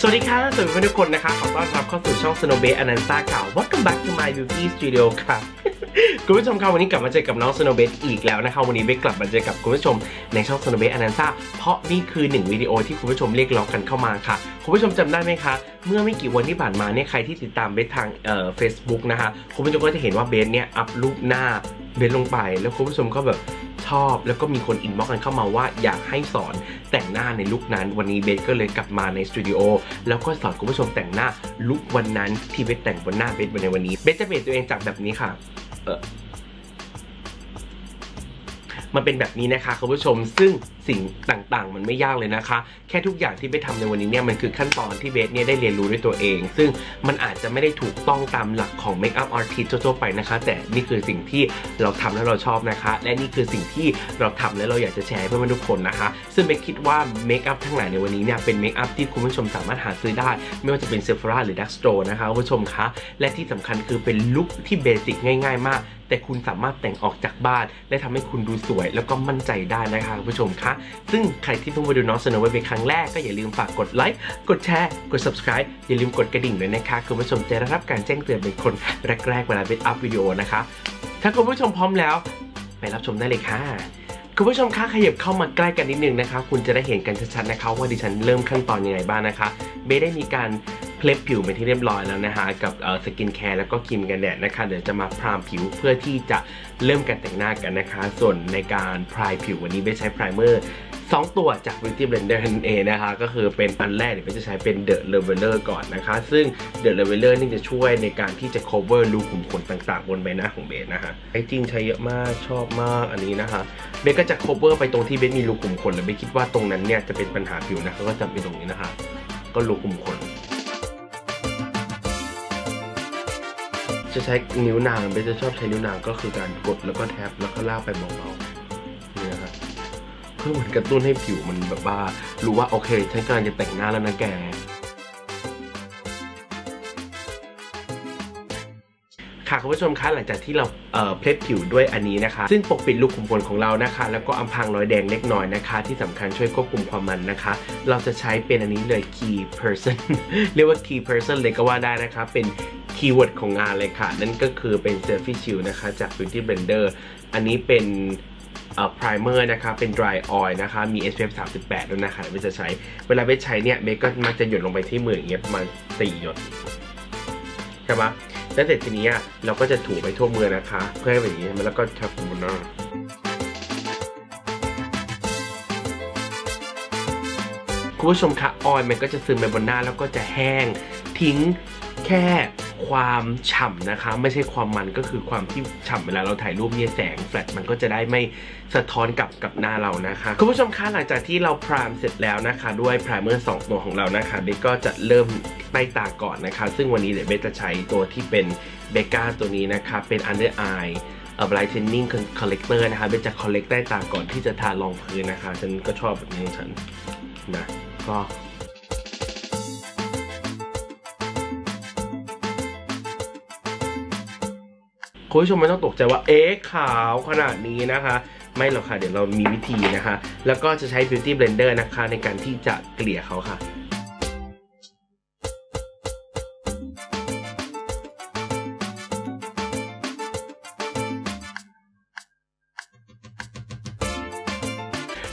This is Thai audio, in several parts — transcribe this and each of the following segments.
สวัสดีค่ะสวัสดีทุกคนนะคะ ขอต้อนรับเข้าสู่ช่อง Snow b a s e อนันซ่าเก่า Welcome back to my beauty studio ค่ะคุณผู้ชมครับวันนี้กลับมาเจอกับน้อง Snow b a s e อีกแล้วนะคะ วันนี้เบสกลับมาเจอกับคุณผู้ชมในช่อง Snow b a s e อนันซ่าเพราะนี่คือหนึ่งวิดีโอที่คุณผู้ชมเรียกร้องกันเข้ามาค่ะ คุณผู้ชมจำได้ไหมคะ เมื่อไม่กี่วันที่ผ่านมาเนี่ยใครที่ติดตามเบสทางเอ่อ Facebook นะคะ คุณผู้ชมก็จะเห็นว่าเบสเนี่ย up รูปหน้าเบสลงไป แล้วคุณผู้ชมก็แบบ ชอบ แล้วก็มีคน inbox กันเข้ามาว่าอยากให้สอนแต่งหน้าในลุคนั้นวันนี้เบสก็เลยกลับมาในสตูดิโอแล้วก็สอนคุณผู้ชมแต่งหน้าลุควันนั้นที่เบสแต่งบนหน้าเบสในวันนี้เบสจะเปลี่ยนตัวเองจากแบบนี้ค่ะ เออมันเป็นแบบนี้นะคะคุณผู้ชมซึ่ง สิ่งต่างๆ มันไม่ยากเลยนะคะ แค่ทุกอย่างที่เบสทำในวันนี้เนี่ยมันคือขั้นตอนที่เบสเนี่ยได้เรียนรู้ด้วยตัวเอง ซึ่งมันอาจจะไม่ได้ถูกต้องตามหลักของเมคอัพอาร์ติสทั่วๆไปนะคะ แต่นี่คือสิ่งที่เราทำแล้วเราชอบนะคะ และนี่คือสิ่งที่เราทำแล้วเราอยากจะแชร์ให้เพื่อนๆทุกคนนะคะ ซึ่งเบสคิดว่า makeup ทั้งหลายในวันนี้เนี่ยเป็น makeup ที่คุณผู้ชมสามารถหาซื้อได้ ไม่ว่าจะเป็น Sephora หรือ drugstore นะคะคุณผู้ชมคะและที่สำคัญคือเป็น look ที่ basic ง่ายๆมากแต่คุณสามารถแต่งออกจากบ้าน และทำให้คุณดูสวย แล้วก็มั่นใจได้นะคะคุณผู้ชมคะซึ่งใครที่เพิ่งมาดูน้องสโนว์เป็นครั้งแรกก็อย่าลืมฝากกดไลค์กดแชร์กด subscribe อย่าลืมกดกระดิ่งด้วยนะคะคุณผู้ชมจะได้รับการแจ้งเตือนเป็นคนแรกๆเวลาเบส up วิดีโอนะคะ ถ้าคุณผู้ชมพร้อมแล้ว ไปรับชมได้เลยค่ะคุณผู้ชมคะขยับเข้ามาใกล้กันนิดนึงนะคะ คุณจะได้เห็นกันชัดๆนะคะ ว่าดิฉันเริ่มขั้นตอนยังไงบ้างนะคะ เบสได้มีการ prep ผิวเป็นที่เรียบร้อยแล้วนะคะกับ skincare แล้วก็ครีมกันแดดนะคะเดี๋ยวจะมา prime ผิวเพื่อที่จะเริ่มการแต่งหน้ากันนะคะ ส่วนในการ prime ผิววันนี้เบสใช้ primer สองตัวจาก Beauty Blender นั่นเองนะคะ ก็คือเป็นอันแรกเดี๋ยวจะใช้เป็น The Leveler ก่อนนะคะ ซึ่ง The Leveler นี่จะช่วยในการที่จะ cover รูขุมขนต่างๆ บนใบหน้าของเบสนะคะไอจริงใช้เยอะมากชอบมากอันนี้นะคะเบสก็จะ cover ไปตรงที่เบสมีรูขุมขนแล้วเบสคิดว่าตรงนั้นเนี่ยจะเป็นปัญหาผิวนะคะก็จะเป็นตรงนี้นะคะ ก็รูขุมขน จะใช้นิ้วนางเบสจะชอบใช้นิ้วนางก็คือการกดแล้วก็แท็บแล้วก็ลากไปเบาๆนี่นะครับเพื่อเหมือนกระตุ้นให้ผิวมันแบบว่ารู้ว่าโอเคฉันกำลังจะแต่งหน้าแล้วนะแกค่ะคุณผู้ชมคะหลังจากที่เรา prep ผิวด้วยอันนี้นะคะ ซึ่งปกปิดรูขุมขนของเรานะคะ แล้วก็อำพรางรอยแดงเล็กน้อยนะคะ ที่สำคัญช่วยควบคุมความมันนะคะ เราจะใช้เป็นอันนี้เลย key person เรียกว่า key person เลยก็ว่าได้นะคะ เป็น keyword ของงานเลยค่ะ นั่นก็คือเป็น Surface Shield นะคะจาก Beauty Blender อันนี้เป็นเอ่อ primer นะคะเป็น dry oil นะคะ มี SPF 38 ด้วยนะคะเบสจะใช้ เวลาเบสใช้เนี่ยเบสก็มักจะหยดลงไปที่มืออย่างเงี้ยประมาณ4หยดใช่ปะแล้วเสร็จทีนี้เราก็จะถูไปทั่วมือนะคะ เพื่อให้เป็นอย่างนี้แล้วก็ทับบนหน้าคุณผู้ชมคะออยมันก็จะซึมไปบนหน้าแล้วก็จะแห้งทิ้งแค่ ความฉ่ำนะคะ ไม่ใช่ความมันก็คือความที่ฉ่ำเวลาเราถ่ายรูปเนี่ยแสงแฟลชมันก็จะได้ไม่สะท้อนกับกับหน้าเรานะคะคุณผู้ชมคะหลังจากที่เราพรามเสร็จแล้วนะคะ ด้วยพรายเมอร์สองตัวของเรานะคะเบสก็จะเริ่มใต้ตาก่อนนะคะ ซึ่งวันนี้เดี๋ยวเบสจะใช้ตัวที่เป็นเบก้าตัวนี้นะคะเป็น under eye เอ่อ brightening collector นะคะเบสจะ collect ใต้ตาก่อนที่จะทารองพื้นนะคะ ฉันก็ชอบแบบนี้ของฉันนะก็ คุณผู้ชมไม่ต้องตกใจว่าเอ๊ะขาวขนาดนี้นะคะ ไม่หรอกค่ะเดี๋ยวเรามีวิธีนะคะ แล้วก็จะใช้ Beauty Blender นะคะ ในการที่จะเกลี่ยเขาค่ะ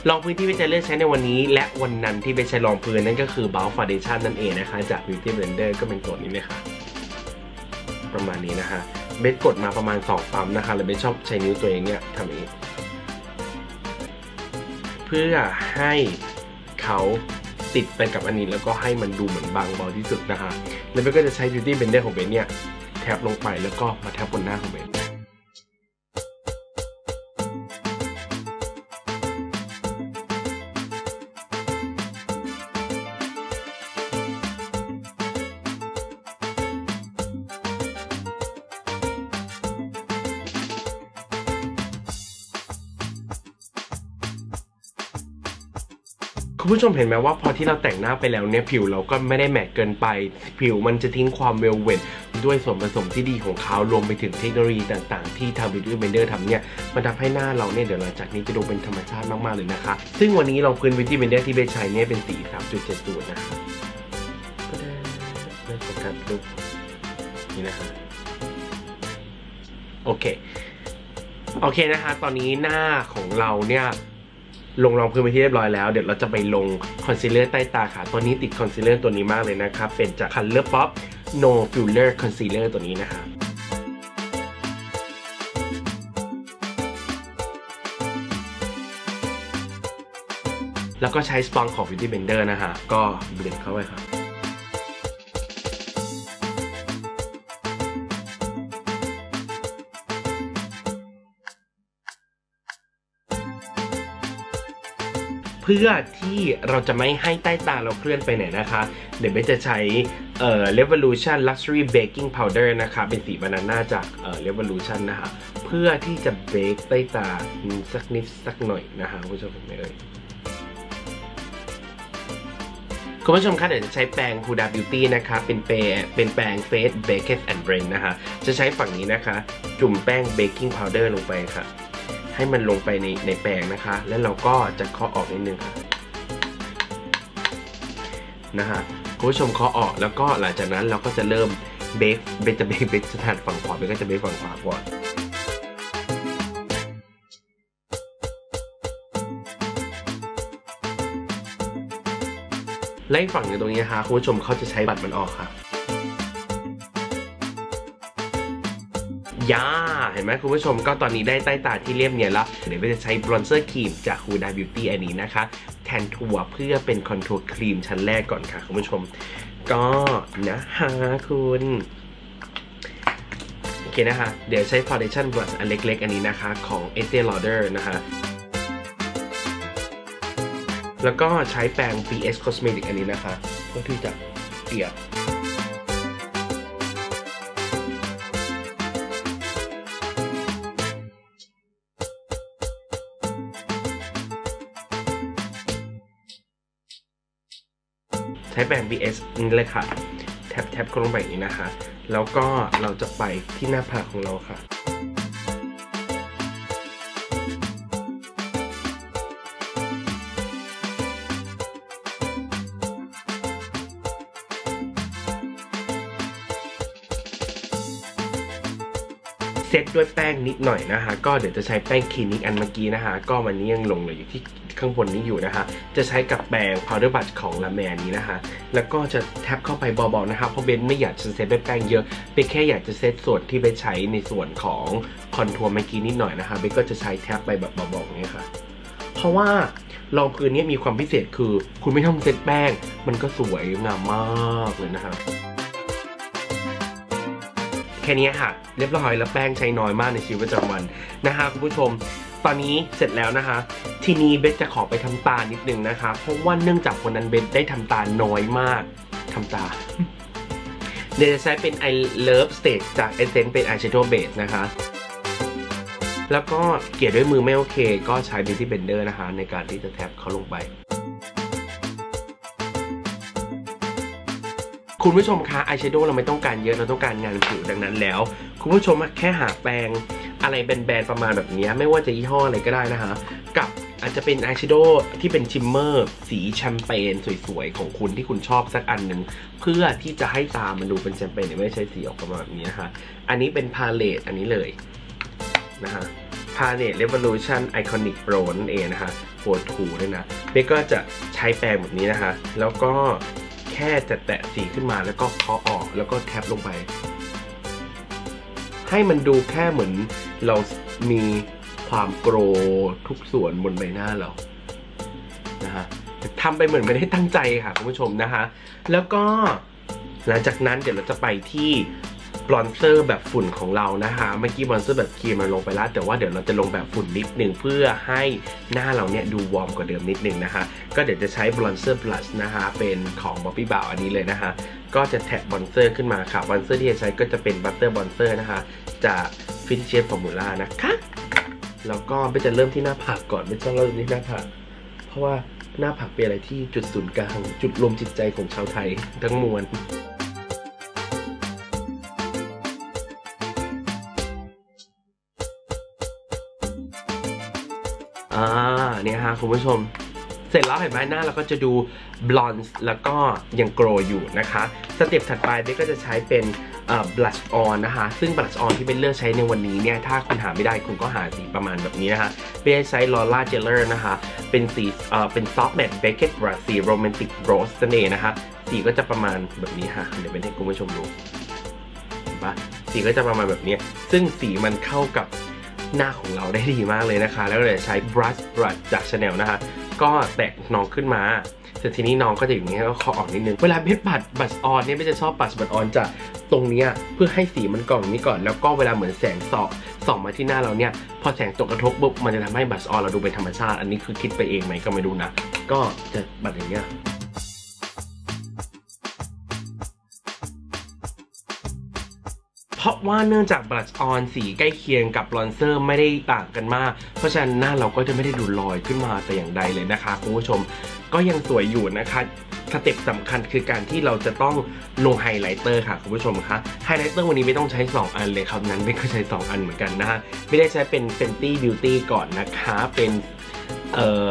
รองพื้นที่เบสจะเลือกใช้ในวันนี้ และวันนั้นที่เบสใช้รองพื้นนั่นก็คือ Bow Foundation นั่นเองนะคะ จาก Beauty Blender ก็เป็นตัวนี้เลยค่ะ ประมาณนี้นะคะ เบสกดมาประมาณ 2 ปั๊มนะคะแล้วเบสชอบใช้นิ้วตัวเองเนี่ยทำอย่างนี้ เพื่อให้เขาติดไปกับอันนี้แล้วก็ให้มันดูเหมือนบางเบาที่สุดนะคะ แล้วเบสก็จะใช้ Beauty Blender ของเบสเนี่ยแทบลงไปแล้วก็มาแทบบนหน้าของเบส คุณผู้ชมเห็นไหมว่าพอที่เราแต่งหน้าไปแล้วเนี่ยผิวเราก็ไม่ได้แมตต์เกินไป ผิวมันจะทิ้งความเวลเวทด้วยส่วนผสมที่ดีของเขารวมไปถึงเทคโนโลยีต่างๆ ที่ทาง Beauty Blender ทำเนี่ยมันทำให้หน้าเราเนี่ยเดี๋ยวหลังจากนี้จะดูเป็นธรรมชาติมากๆเลยนะคะ ซึ่งวันนี้รองพื้น Beauty Blender ที่เบสใช้เนี่ยเป็นสี 3.70 นะคะไม่โฟกัสรูปนี่นะฮะโอเคโอเคนะคะ ตอนนี้หน้าของเราเนี่ย ลงรองพื้นไปที่เรียบร้อยแล้ว เดี๋ยวเราจะไปลงคอนซีลเลอร์ใต้ตาค่ะ ตัวนี้ติดคอนซีลเลอร์ตัวนี้มากเลยนะครับ เป็นจาก Color Pop No Filter Concealer ตัวนี้นะครับแล้วก็ใช้ sponge ของ Beauty Blender นะฮะ ก็ blend เข้าไปครับ เพื่อที่เราจะไม่ให้ใต้ตาเราเคลื่อนไปไหนนะคะ เดี๋ยวเบจะใช้เอ่อ Revolution Luxury Baking Powder นะคะ เป็นสีบานาน่าจากเอ่อ Revolution นะคะ เพื่อที่จะเบคใต้ตาสักนิดสักหน่อยนะคะคุณผู้ชมเห็นไหมเอ่ยคุณผู้ชมคะเดี๋ยวจะใช้แปรง Huda Beauty นะคะเป็นแปรเป็นแปรง Face Bake and Brain นะคะ จะใช้ฝั่งนี้นะคะ จุ่มแป้ง Baking Powder ลงไปค่ะ ให้มันลงไปในในแปรงนะคะ แล้วเราก็จะเคาะออกนิดนึงค่ะนะฮะคุณผู้ชมเคาะออกแล้วก็หลังจากนั้นเราก็จะเริ่มเบคเบคจะเบคเบคจะทานฝั่งขวาเบคก็จะเบคฝั่งขวาก่อนและฝั่งหนึงตรงนี้นะคะคุณผู้ชมเขาจะใช้บัตรมันออกค่ะ ย่าเห็นไหมคุณผู้ชมก็ตอนนี้ได้ใต้ตาที่เรียบเนียนแล้วเดี๋ยวเราจะใช้ bronzer ครีมจาก Huda Beauty อันนี้นะคะ Tantour เพื่อเป็น contour ครีมชั้นแรกก่อนค่ะคุณผู้ชม ก็นะฮะคุณโอเคนะคะ เดี๋ยวใช้ foundation brush อันเล็กๆ อันนี้นะคะของ Estee Lauder นะคะแล้วก็ใช้แปรง PS Cosmetic อันนี้นะคะเพื่อที่จะเกลี่ย ใช้แปรง BS นี่เลยค่ะ แท็บแท็บเข้าลงไปอย่างนี้นะคะ แล้วก็เราจะไปที่หน้าผากของเราค่ะ เซตด้วยแป้งนิดหน่อยนะคะ ก็เดี๋ยวจะใช้แป้ง Clinique อันเมื่อกี้นะคะ ก็วันนี้ยังหลงเหลืออยู่ที่ ข้างบนนี้อยู่นะคะ จะใช้กับแปรง powder brush ของ La Mer นี้นะคะ แล้วก็จะ tap เข้าไปเบาๆนะคะ เพราะเบนไม่อยากจะเซตด้วยแป้งเยอะ เบนแค่อยากจะเซตส่วนที่เบนใช้ในส่วนของ contour เมื่อกี้นิดหน่อยนะคะ เบนก็จะใช้ tap ไปแบบเบาๆนี้ค่ะ เพราะว่ารองพื้นนี้มีความพิเศษคือ คุณไม่ต้องเซตแป้ง มันก็สวยงามมากเลยนะคะแค่นี้ค่ะ เรียบร้อยแล้วแป้งใช้น้อยมากในชีวิตประจำวันนะคะคุณผู้ชม ตอนนี้เสร็จแล้วนะคะ ทีนี้เบสจะขอไปทำตานิดนึงนะคะ เพราะว่าเนื่องจากวันนั้นเบสได้ทำตาน้อยมากทำตาเดี๋ยวจะใช้เป็น I Love Stage จาก Essence เป็น Eyeshadow Base นะคะ แล้วก็เกลี่ยด้วยมือไม่โอเค ก็ใช้ Beauty Blender นะคะ ในการที่จะแท็บเขาลงไป คุณผู้ชมคะอายแชโดว์เราไม่ต้องการเยอะเราต้องการงานผิวดังนั้นแล้ว คุณผู้ชมแค่หาแปรงอะไรแบนๆประมาณแบบนี้ ไม่ว่าจะยี่ห้ออะไรก็ได้นะคะ กับ อาจจะเป็นอายแชโดว์ที่เป็น shimmer สีแชมเปญสวยๆ ของคุณที่คุณชอบสักอันหนึ่งเพื่อที่จะให้ตามันดูเป็นแชมเปญไม่ใช่สีออกมาแบบนี้นะคะอันนี้เป็น palette อันนี้เลยนะคะพาเลต Revolution Iconic Pro นั่นเองนะคะ Pro Two ด้วยนะเบก็จะใช้แปรงแบบนี้นะคะ แล้วก็แค่จะแตะสีขึ้นมาแล้วก็เคาะออกแล้วก็ tap ลงไป ให้มันดูแค่เหมือนเรามี ความ glow ทุกส่วนบนใบหน้าเรานะฮะทำไปเหมือนไม่ได้ตั้งใจค่ะคุณผู้ชมนะคะ แล้วก็หลังจากนั้นเดี๋ยวเราจะไปที่ bronzer แบบฝุ่นของเรานะคะเมื่อกี้ bronzer แบบครีมมาลงไปแล้ว แต่ว่าเดี๋ยวเราจะลงแบบฝุ่นนิดหนึ่งเพื่อให้หน้าเราเนี่ยดู warm กว่าเดิมนิดหนึ่งนะคะก็เดี๋ยวจะใช้ bronzer brush นะคะเป็นของบ๊อบบี้บ่าวอันนี้เลยนะคะก็จะ tap bronzer ขึ้นมาค่ะ bronzer ที่จะใช้ก็จะเป็น Butter Bronzer นะคะจาก Physicians Formula นะคะ แล้วก็ไม่จะเริ่มที่หน้าผากก่อนไม่ต้องเริ่มที่หน้าผากเพราะว่าหน้าผากเป็นอะไรที่จุดศูนย์กลางจุดรวมจิตใจของชาวไทยทั้งมวลอ่าเนี่ยฮะคุณผู้ชม เสร็จแล้วเห็นไหมหน้าเราก็จะดูบลอนซ์แล้วก็ยัง glow อยู่นะคะ step ถัดไปเบก็จะใช้เป็น บลัชออนนะคะ ซึ่งบลัชออนที่เป็นเลือกใช้ในวันนี้เนี่ย ถ้าคุณหาไม่ได้คุณก็หาสีประมาณแบบนี้นะคะเบใช้ Laura Geller นะคะ เป็นสีเอ่อเป็น soft matte baked blush สี Romantic Rose เนี่ยนะคะ สีก็จะประมาณแบบนี้ค่ะ เดี๋ยวไปให้คุณผู้ชมดูเห็นปะสีก็จะประมาณแบบนี้ ซึ่งสีมันเข้ากับหน้าของเราได้ดีมากเลยนะคะ แล้วเราจะใช้บรัชบรัชจากชาแนลนะคะ ก็แตกน้องขึ้นมา เสร็จทีนี้น้องก็จะอย่างนี้ก็ขอออกนิดนึง เวลาเบ็ดบัตรบัตรออนเนี่ยไม่จะชอบบัตรบัตรออนจะตรงเนี้ยเพื่อให้สีมันกล่องนี้ก่อน แล้วก็เวลาเหมือนแสงส่องส่องมาที่หน้าเราเนี่ย พอแสงตกกระทบปุ๊บมันจะทำให้บัตรออนเราดูเป็นธรรมชาติ อันนี้คือคิดไปเองไหมก็ไม่รู้นะ ก็จะบัตรอย่างเงี้ยเพราะว่าเนื่องจากบลัชออนสีใกล้เคียงกับ bronzer ไม่ได้ต่างกันมาก เพราะฉะนั้นหน้าเราก็จะไม่ได้ดูลอยขึ้นมาแต่อย่างใดเลยนะคะคุณผู้ชมก็ยังสวยอยู่นะคะ step สำคัญคือการที่เราจะต้องลง highlighter ค่ะคุณผู้ชมคะ highlighter วันนี้ไม่ต้องใช้ 2 อันเลยครับ นั้นไม่ก็ใช้ 2 อันเหมือนกันนะฮะไม่ได้ใช้เป็น Fenty Beauty ก่อนนะคะ เป็นเอ่อ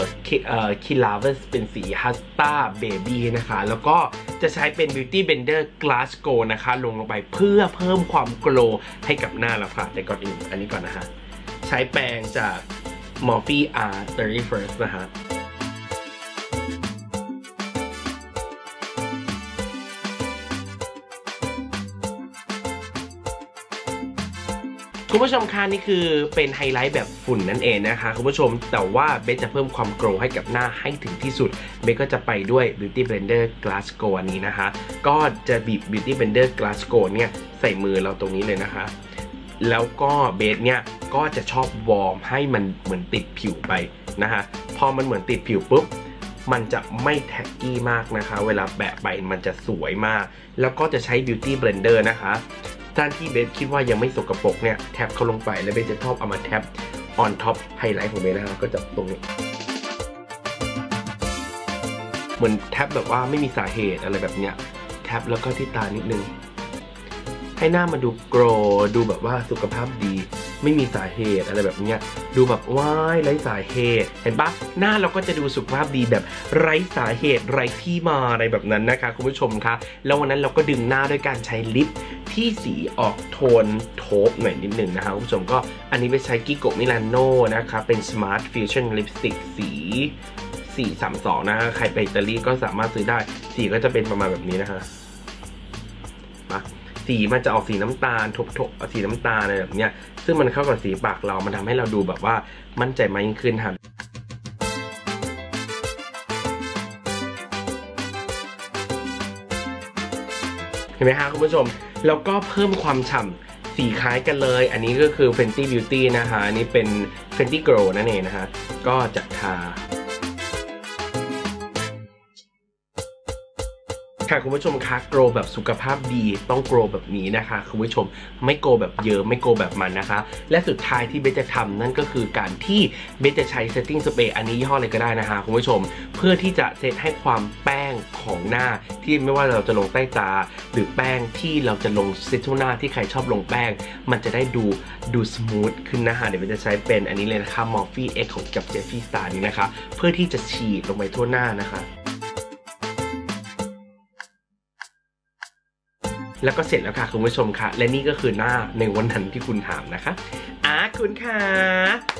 Killawatt เป็นสี Hustla Baby นะคะ แล้วก็จะใช้เป็น Beauty Blender Glass Go นะคะ ลงลงไปเพื่อเพิ่มความโกลว์ให้กับหน้าเราค่ะ แต่ก่อนอื่นอันนี้ก่อนนะฮะ ใช้แปรงจาก Morphe R31 นะฮะ คุณผู้ชมคะนี่คือเป็นไฮไลท์แบบฝุ่นนั่นเองนะคะ คุณผู้ชมแต่ว่าเบสจะเพิ่มความโกรให้กับหน้าให้ถึงที่สุด เบสก็จะไปด้วย Beauty Blender Glass Go อันนี้นะคะ ก็จะบีบ Beauty Blender Glass Go เนี่ยใส่มือเราตรงนี้เลยนะคะ แล้วก็เบสเนี่ยก็จะชอบวอร์มให้มันเหมือนติดผิวไปนะคะพอมันเหมือนติดผิวปุ๊บมันจะไม่แท็กกี้มากนะคะ เวลาแบะไปมันจะสวยมาก แล้วก็จะใช้ Beauty Blender นะคะ ด้านที่เบสคิดว่ายังไม่สกรปรกเนี่ยแท็บเข้าลงไปแล้วเบสจะชอบเอามาแท็บon top ไฮไลท์ของเบสนะครับก็จะตรงนี้เหมือน tap แบบว่าไม่มีสาเหตุอะไรแบบเนี้ย tap แล้วก็ที่ตานิดนึง ให้หน้ามันดู glow ดูแบบว่าสุขภาพดี ไม่มีสาเหตุอะไรแบบเนี้ยดูแบบว้ายไร้สาเหตุ เห็นปะหน้าเราก็จะดูสุขภาพดีแบบไร้สาเหตุไร้ที่มาอะไรแบบนั้นนะคะคุณผู้ชมคะแล้ววันนั้นเราก็ดึงหน้าด้วยการใช้ลิปที่สีออกโทนโทบหน่อยนิดหนึ่งนะคะคุณผู้ชมก็อันนี้ไปใช้กิโกมิลานโน่นะคะเป็น Smart Fusion Lipstick สี 432 นะฮะใครไปอิตาลีก็สามารถซื้อได้ สีก็จะเป็นประมาณแบบนี้นะคะ สีมันจะออกสีน้ำตาลทบทบสีน้ำตาลอะไรแบบเนี้ยซึ่งมันเข้ากับสีปากเรามันทำให้เราดูแบบว่ามั่นใจมากยิ่งขึ้นค่ะเห็นไหมฮะคุณผู้ชม แล้วก็เพิ่มความฉ่ำสีคล้ายกันเลย อันนี้ก็คือ Fenty Beauty นะคะ อันนี้เป็น Fenty Glow นั่นเองนะคะ ก็จะทา ค่ะคุณผู้ชมคะ glow แบบสุขภาพดีต้อง glow แบบนี้นะคะคุณผู้ชมไม่ glow แบบเยอะไม่ glow แบบมันนะคะ และสุดท้ายที่เบสจะทำนั่นก็คือการที่เบสจะใช้ setting spray อันนี้ยี่ห้ออะไรก็ได้นะคะคุณผู้ชม เพื่อที่จะเซตให้ความแป้งของหน้าที่ไม่ว่าเราจะลงใต้ตา หรือแป้งที่เราจะลงเซตทั่วหน้าที่ใครชอบลงแป้ง มันจะได้ดูดู smooth ขึ้นนะคะเดี๋ยวเบสจะใช้เป็นอันนี้เลยนะคะ Morphe X ของกับ Jeffree Star นี้นะคะ เพื่อที่จะฉีดลงไปทั่วหน้านะคะ แล้วก็เสร็จแล้วค่ะคุณผู้ชมค่ะ และนี่ก็คือหน้าในวันนั้นที่คุณถามนะคะอะคุณค่ะ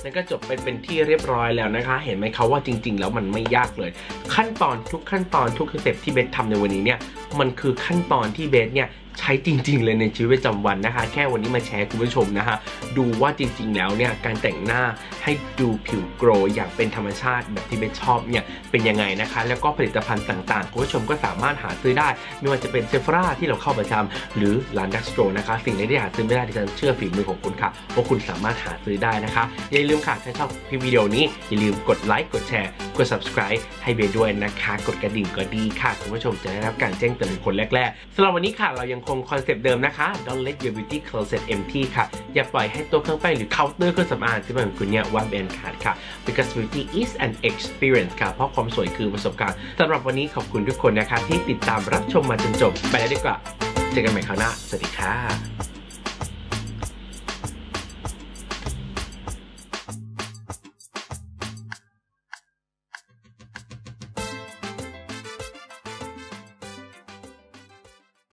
นั่นก็จบไปเป็นที่เรียบร้อยแล้วนะคะ เห็นไหมคะว่าจริง ๆ แล้วมันไม่ยากเลย ขั้นตอนทุกขั้นตอนทุกสเต็ปที่เบสทำในวันนี้เนี่ยมันคือขั้นตอนที่เบสเนี่ย ใช้จริง ๆ เลยในชีวิตประจำวันนะคะ แค่วันนี้มาแชร์คุณผู้ชมนะคะ ดูว่าจริง ๆ แล้วเนี่ยการแต่งหน้าให้ดูผิว glow อย่างเป็นธรรมชาติแบบที่เบสชอบเนี่ยเป็นยังไงนะคะ แล้วก็ผลิตภัณฑ์ต่างๆ คุณผู้ชมก็สามารถหาซื้อได้ ไม่ว่าจะเป็น Sephora ที่เราเข้าประจำหรือร้าน drugstore นะคะ สิ่งใดที่หาซื้อไม่ได้ดิฉันเชื่อฝีมือของคุณค่ะว่าคุณสามารถหาซื้อได้นะคะอย่าลืมค่ะถ้าชอบคลิปวิดีโอนี้อย่าลืมกดไลค์กดแชร์กด subscribe ให้เบสด้วยนะคะ กดกระดิ่งก็ดีค่ะคุณผู้ชมจะได้รับการแจ้งเตือนเป็นคนแรกๆสำหรับวันนี้ค่ะเรายังคงคอนเซปต์เดิมนะคะ Don't let your beauty closet empty ค่ะ อย่าปล่อยให้โต๊ะเครื่องแป้งหรือเคาน์เตอร์เครื่องสำอางที่มันของคุณเนี่ยว่างเป็นขาดค่ะ because beauty is an experience ค่ะ เพราะความสวยคือประสบการณ์สำหรับวันนี้ขอบคุณทุกคนนะคะ ที่ติดตามรับชมมาจนจบ ไปแล้วดีกว่า เจอกันใหม่คราวหน้า สวัสดีค่ะ